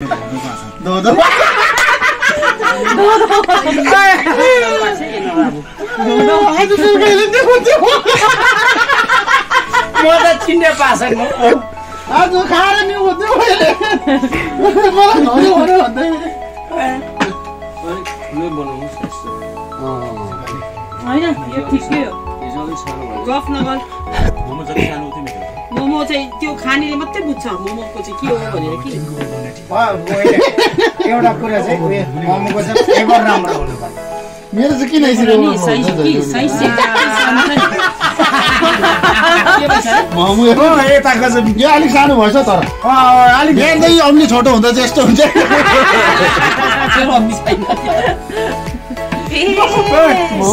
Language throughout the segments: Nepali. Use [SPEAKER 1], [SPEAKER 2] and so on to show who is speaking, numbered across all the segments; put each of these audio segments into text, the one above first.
[SPEAKER 1] म त चिन्ने पासेन
[SPEAKER 2] आज खाएर नि हुन्थ्यो मैले मलाई धन्यो भन्यो भन्दै
[SPEAKER 3] होइन यो ठिकै हो गफ नगर मोमो चाहिँ त्यो खानेले मात्रै बुझ्छ मोमोको चाहिँ के हो भनेर कि
[SPEAKER 1] एउटा कुरा चाहिँ उयो मोमोको चाहिँ फ्लेभर राम्रो हुनु पर्यो।
[SPEAKER 2] मेरो चाहिँ किन
[SPEAKER 1] यताको चाहिँ
[SPEAKER 2] यो? अलिक सानो भएछ तर।
[SPEAKER 1] अँ, अलिक
[SPEAKER 2] हेर्दै अम्ली छोटो हुँदा चाहिँ यस्तो हुन्छ।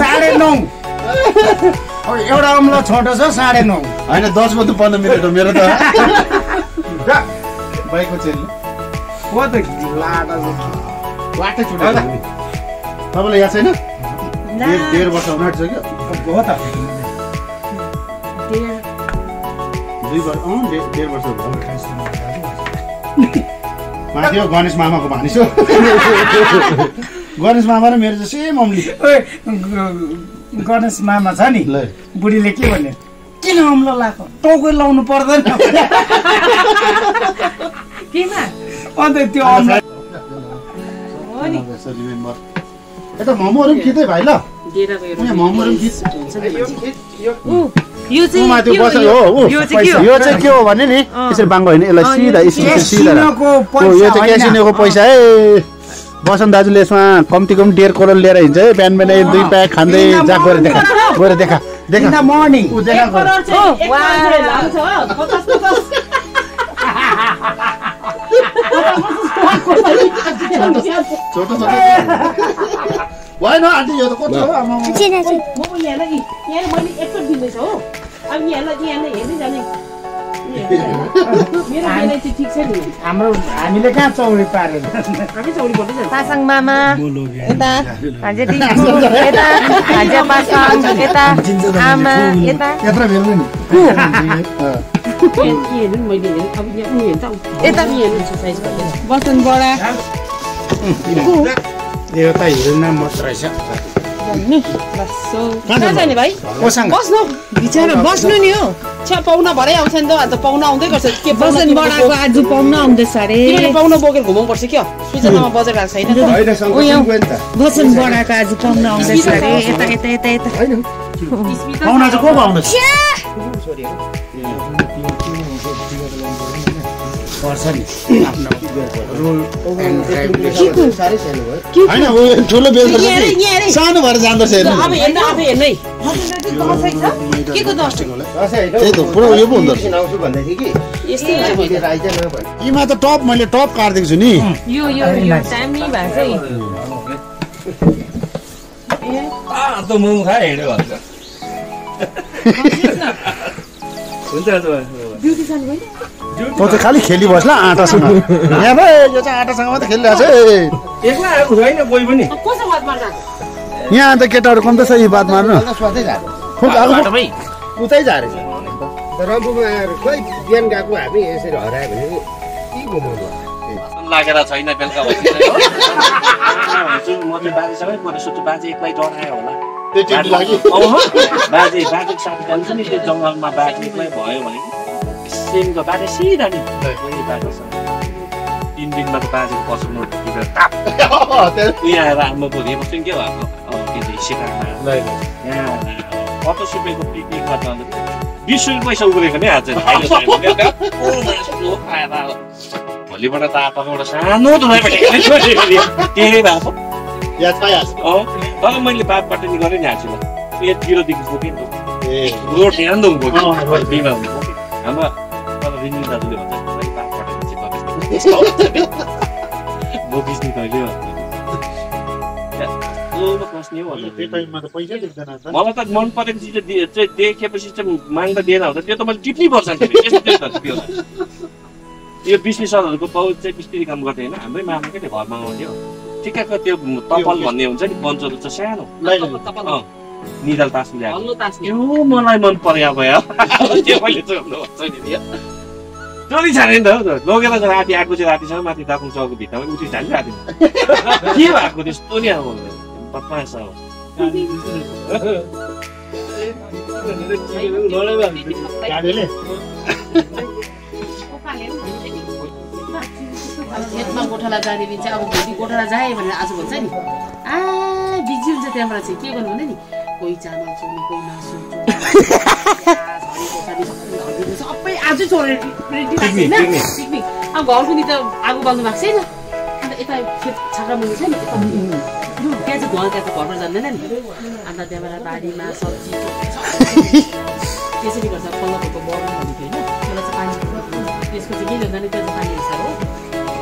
[SPEAKER 1] साढे नौ। एउटा अम्लो छोटो छ साढे नौ।
[SPEAKER 2] होइन दस बज्नु पन्ध्र मिनट हो मेरो त। बाइकको चेल
[SPEAKER 1] हो त लाटा
[SPEAKER 2] लाटै छुट्यो तपाईँलाई याद छैन डेढ वर्ष हुन आँटिसक्यो
[SPEAKER 1] हो त
[SPEAKER 2] दुई वर्ष अँ डेढ डेढ वर्ष भयो माथि हो गणेश मामाको भानिस हो गणेश मामा र मेरो चाहिँ सेम अम्ली
[SPEAKER 1] गणेश मामा छ नि
[SPEAKER 2] ल
[SPEAKER 1] बुढीले के भन्यो किन अम्लो लाएको टाउको लाउनु पर्दैन
[SPEAKER 3] केमा?
[SPEAKER 1] अन्त त्यो अम्लो
[SPEAKER 3] हो नि।
[SPEAKER 2] रिमेम्बर यता मोमोहरू पनि खिच्दै भाइ ल। मोमोहरू पनि
[SPEAKER 3] यो चाहिँ
[SPEAKER 2] माथि
[SPEAKER 3] के हो
[SPEAKER 2] बसेको
[SPEAKER 3] यो?
[SPEAKER 2] हो ऊ
[SPEAKER 3] यो चाहिँ के हो?
[SPEAKER 2] यो चाहिँ के हो भने नि। यसरी बाङ्गो होइन यसलाई सिधा सिधा यो चाहिँ। क्यासिनोको पैसा। है बसन्त दाजुले यसमा कम्ती कम डेढ करोड लिएर हिँड्छ। है बिहान बिहान दुई प्याक खाँदै जा गएर देखा। गएर देखा। देखा।
[SPEAKER 1] मर्निङ
[SPEAKER 2] छोटो छोटो भएन आन्टी यो त कत्रो हो आमा
[SPEAKER 3] म पनि यहाँलाई यी- यहाँ मैले एकचोटि दिँदैछु हो अब यहाँलाई यहाँलाई हेर्दै जाने मेरो बेलाइ चाहिँ ठिक छ नि
[SPEAKER 1] हाम्रो हामीले कहाँ चौरी
[SPEAKER 3] जान्छ
[SPEAKER 4] पासाङ मामा यता यता पासाङ यता आमा यता बसन बडा
[SPEAKER 1] यो त हिँड्न मात्र रहेछ
[SPEAKER 3] भाइ बस्नु
[SPEAKER 4] बिचरा बस्नु नि हो
[SPEAKER 3] पाहुना भरै आउँछ नि त अन्त पाहुना आउँदै गर्छ के पाहुना
[SPEAKER 4] बसन बडाको आज पाउन आउँदैछ अरे
[SPEAKER 3] पाहुना बोकेर घुमाउनु पर्छ क्या सूचनामा बजेर आएको छैन
[SPEAKER 4] बसन बडाको आज पाउन आउँदैछ अरे यता यता यता यता
[SPEAKER 2] पाहुना चाहिँ को को सानो भएर
[SPEAKER 3] हुन्छ
[SPEAKER 5] भन्यो
[SPEAKER 2] यीमा त टप मैले टप काटिदिएको छु नि
[SPEAKER 4] यो
[SPEAKER 6] त भन्छ
[SPEAKER 2] तँ चाहिँ खालि खेली बस्ला आँटासँग। यहाँ भाइ यो चाहिँ आँटासँग मात्रै खेलिरहेको छ है यहाँ अन्त केटाहरू कम त छ यी बात मार्नु।
[SPEAKER 5] उतै झारेछ। रम्फूमा आएर खोइ बिहान गएको हामी यसरी हरायो भने के घुमाउनु
[SPEAKER 6] लागेर छैन बेलुका म चाहिँ बाजेसँगै पऱ्यो सोध्छु बाजे एक्लै डरायो होला। बाजे बाजेको साथी जान्छ नि त्यो जङ्गलमा बाजे एक्लै भयो भने। सेमको बाजे सिधा नि। कोही बाजेसँग तिन दिनमा त बाजेको पसलमा यहाँ आएर आमा पो हेर्नु के भएको के चाहिँ सिकामा यहाँ कति त अन्त बिस रुपियाँ पैसा उब्रेको नि आज। भोलिबाट त आपाको एउटा सानो त्यही भएको तर मैले बापबाट नि गरेँ नि हाँसिलो यतितिरदेखि बोकेँ नि त। रोड दउँ बोकेँ बिमा हाम्रो रिन्यु दाजुले भन्छ "भाइ, बापबाट नि चाहिँ गरेँ बोकिस् नि तैँले भन्छ यस्तो बस्ने मलाई त मन परेको चिज चाहिँ देखेपछि चाहिँ माग्दा दिएन हुँदा त्यो त मैले टिप्नै पर्छ छ यो बिजनेस सरहरूको पाउ चाहिँ मिस्त्री काम गर्दै होइन हाम्रै मामाकै घरमा आउँथ्यो ठिक्कको त्यो तपल भन्ने हुन्छ नि। बन्चहरू चाहिँ सानो अँ, निधाल तास त्यो मलाई मन पर्यो त्यो मैले चोरी छाने नि त लगेर त। राति आठ बजी रातिसम्म माथि दापुङ चौकको भित्तामा उठी छाने राति के भएको त्यस्तो नि अब? बदमास
[SPEAKER 3] गोठाला जाने दिन चाहिँ अब भोलि गोठाला जाएँ भनेर आज भन्छ नि। आ बिजी हुन्छ त्यहाँबाट चाहिँ के गर्नु भने नि? कोही चामल चोर्ने कोही सबै आजै पिकनिक अब घरको नि त आगो बाल्नु भएको छैन। अन्त यता खेत छाक्रा मुनि छ नि यता मुनि। त्यहाँ चाहिँ धुवा त्यहाँ त घरमा जान्दैन नि। अन्त त्यहाँबाट बारीमा सब्जी त्यसरी गर्छ पल्लोको बढ्नु भनेको होइन। त्यसलाई चाहिँ पानी त्यसको चाहिँ के भन्दा नि त्यो चाहिँ पानी हिसाब हो।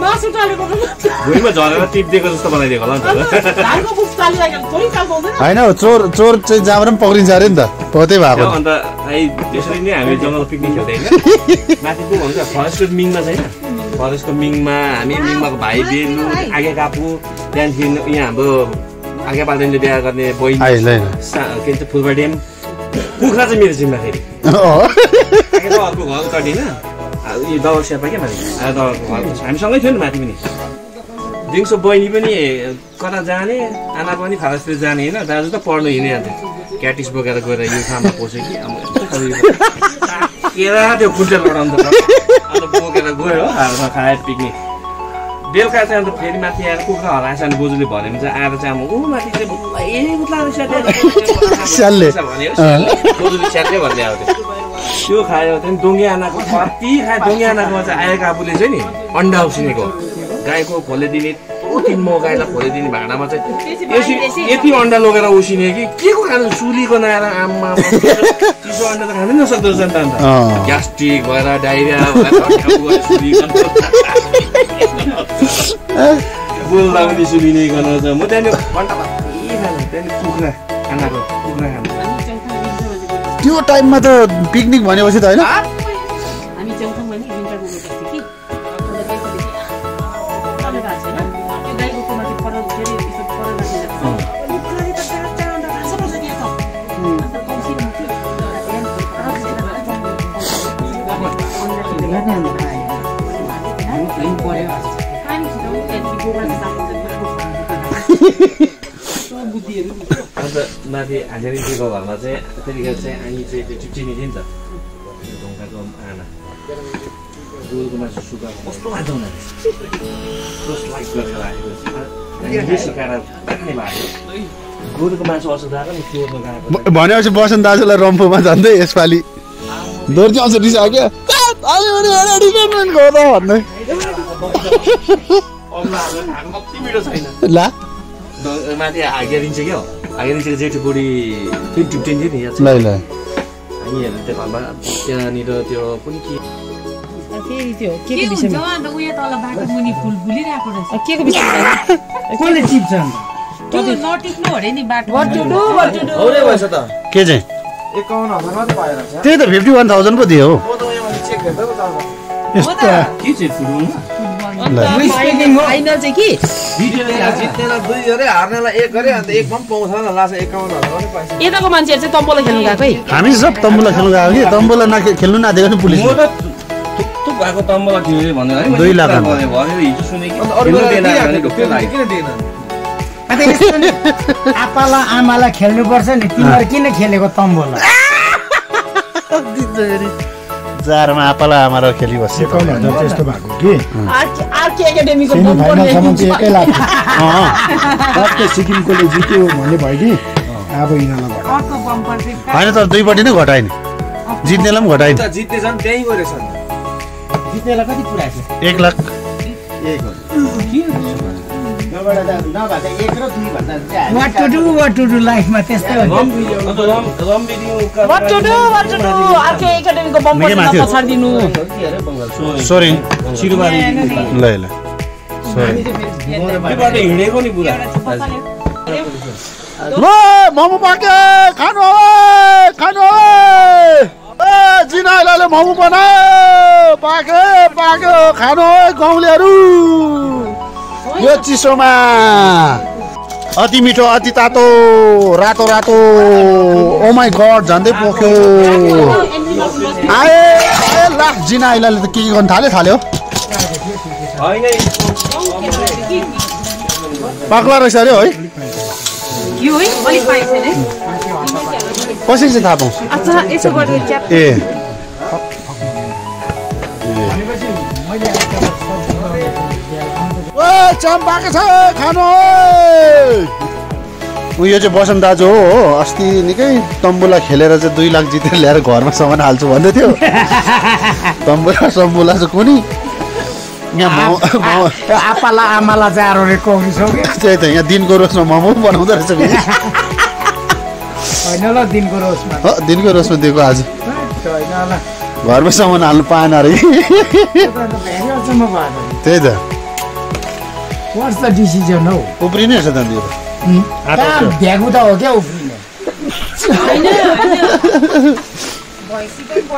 [SPEAKER 3] मासु टालेको
[SPEAKER 6] भुइँमा झरेर टिपिदिएको जस्तो बनाइदिएको होला नि त।
[SPEAKER 2] होइन चोर चोर चाहिँ जहाँबाट पनि पक्रिन्छ अरे नि त हो त्यही भएको
[SPEAKER 6] त्यो अन्त आई त्यसरी नै हामी जङ्गल पिकनिक खेल्दै होइन? माथि को भन्छ फरेस्टको मिङमा छैन फरेस्टको मिङमा हामी मिङमाको भाइ बेलु आगे कापु त्यहाँदेखि यहाँ हाम्रो आगे पाल्दैनले बिहा गर्ने बहिनी के भन्छ फुलबा ड्याम कुखुरा चाहिँ मेरो जिम्मा फेरि। अर्को घर होइन यो सेर्पा क्या माथि हामीसँगै थियो नि माथि पनि। दिउँसो बहिनी पनि कता जाने आना पनि फारसतिर जाने होइन दाजु त पढ्नु हिँडिहाल्थ्यो क्याटिस बोकेर गएर यो ठाउँमा पस्यो कि केरा त्यो कुन्टेल लडाउनु त अन्त बोकेर गयो हो हालमा खायो पिकनिक। बेलुका चाहिँ अन्त फेरि माथि आएर कुखुरा हराएछ भने बोजूले भन्यो भने चाहिँ आएर चाहिँ अब ऊ माथि चाहिँ। भन्यो बोजूले स्यालले भन्दै आउँथ्यो त्यो खायो त्यहाँदेखि डोङ्गे आनाको कति खायो डोङ्गे आनाकोमा चाहिँ आएको आफूले चाहिँ नि अन्डा उसिनेको। गाईको खोलिदिने यत्रो तिन मौ गाईलाई खोलिदिने भाँडामा चाहिँ यति अन्डा लगेर उसिने कि के को खानु सुलीको नआएर आम्मा चिसो अन्डा त खानै नसक्दो रहेछ नि त अन्त। ग्यास्ट्रिक भएर डाइरिया। बोल्दा पनि सुलिने गर्न म त्यहाँनिर घन्टा त्यहाँनिर कुखुरा खानाको कुखुरा खानु
[SPEAKER 2] त्यो टाइममा त पिकनिक भनेपछि त होइन?
[SPEAKER 3] त
[SPEAKER 6] माथि हाजेरीको घरमा चाहिँ त्यतिखेर चाहिँ अनि चाहिँ त्यो चिप्चिनी थियो नि त। ढुङ्गाको आना गोरुको मासु सुकाएको कस्तो मान्छे उनीहरू जस्तो लाइक गरेर राखेको हामीले सिकाएर राख्ने भएको? गोरुको मासु
[SPEAKER 2] भ- भनेपछि बसन्त दाजुलाई रम्फूमा जाँदै यसपालि। दोर्जी आउँछ रिसायो क्या। ला।
[SPEAKER 6] माथि हागिदिन्छ क्या हागिदिन्छ जेठो बुढी फेरि टिप्टिन्थ्यो नि हामीहरू त्यो घरमा त्यहाँनिर त्यो कुन के?
[SPEAKER 4] फेरि त्यो के
[SPEAKER 3] के
[SPEAKER 4] को
[SPEAKER 3] हुन्छ
[SPEAKER 4] विषयमा?
[SPEAKER 3] अन्त उयो तल बाटो मुनि फुल फुलिरहेको रहेछ।
[SPEAKER 4] के को विषयमा?
[SPEAKER 1] कसले टिप्छ अन्त
[SPEAKER 3] त्यो नटिप्नु अरे नि बाटो।
[SPEAKER 4] What to do what to do
[SPEAKER 5] औरै भएछ त।
[SPEAKER 2] के चाहिँ?
[SPEAKER 5] एकाउन्न हजार मात्रै पाएर छ।
[SPEAKER 2] त्यही त फिफ्टी वान थाउजन्ड पो दियो। हो
[SPEAKER 4] फाइनल चाहिँ कि?
[SPEAKER 5] जित्नेलाई दुई गरे हार्नेलाई एक गरे अन्त एकमा पनि पाउँछ लास्ट एकाउन्न
[SPEAKER 3] यताको मान्छेहरू चाहिँ तम्बोला खेल्नु गएको है?
[SPEAKER 2] हामी सब तम्बुला खेल्नु गएको कि? तम्बुला नखे खेल्नु नदिएको नि पुलिस
[SPEAKER 6] थुप्थुप भएको भनेर है
[SPEAKER 2] दुई लाख
[SPEAKER 6] हिजो सुने कि।
[SPEAKER 1] आपालाई आमालाई खेल्नुपर्छ नि तिमीहरू किन खेलेको तम्बोला
[SPEAKER 2] जारमा आपाला आमा र खेलिबस्छ
[SPEAKER 1] एकाउन्न हजार चाहिँ यस्तो भएको कि?
[SPEAKER 3] आरके आरके एकाडेमीको
[SPEAKER 1] सेमी
[SPEAKER 3] बम
[SPEAKER 1] फाइनलसम्म
[SPEAKER 3] पर्ने।
[SPEAKER 1] चाहिँ एकै लाख।
[SPEAKER 2] अँ।
[SPEAKER 1] टक्कै सिक्किमकोले जित्यो भन्ने भयो कि? अब यिनीहरूलाई घटायो
[SPEAKER 3] अर्को बम्पर चाहिँ
[SPEAKER 2] होइन तर दुईपट्टि नै घटाइन्। जित्नेलाई पनि घटाइन्।
[SPEAKER 5] उता जित्ने छन् त्यहीँ गयो रहेछ नि
[SPEAKER 1] जित्नेलाई कति पुऱ्याएको
[SPEAKER 2] एक lakh
[SPEAKER 1] what to do what to do लाइफमा त्यस्तै हो।
[SPEAKER 3] What to do what to do RK एकाडेमीको बम
[SPEAKER 2] निकै
[SPEAKER 3] पर्ने
[SPEAKER 2] माथि।
[SPEAKER 3] पछाडिदिनु
[SPEAKER 6] सोरेङ।
[SPEAKER 2] सोरेङ
[SPEAKER 6] सिरुबारी
[SPEAKER 2] ल ल।
[SPEAKER 6] हिँडेको नि पुरा।
[SPEAKER 2] ल मोमो पाके खानु है खानु है ए जिनाइलाले मोमो बनायो पाके पाक्यो खानु है गाउँलेहरू। यो चिसोमा। अति मिठो अति तातो रातो रातो। ओ माई गड झन्डै पोख्यो। आए ला जिनाइलाले त के के गर्नु थाल्यो थाल्यो। पाक्ला रहेछ अरे है कसरी चाहिँ थाहा पाउँछ ए। ओ चम्पाएको छ खानु है उयो चाहिँ बसन्त दाजु हो हो। अस्ति निकै तम्बुला खेलेर चाहिँ दुई लाख जितेर ल्याएर घरमा सामान हाल्छु भन्दै थियो। तम्बुला सम्बुला चाहिँ कुनी? त्यही त यहाँ दिनको रोजमा मोमो पनि बनाउँदो रहेछ
[SPEAKER 1] दिनको रोजमा।
[SPEAKER 2] रोजमा दिएको आज। घरमा सामान हाल्नु पाएन अरे। त्यही त।
[SPEAKER 1] वाट्स द डिसिजन हौ
[SPEAKER 2] उफ्रिने रहेछ त अन्त यो त
[SPEAKER 1] कहाँ भ्यागु त हो क्या उफ्रिने
[SPEAKER 3] होइन होइन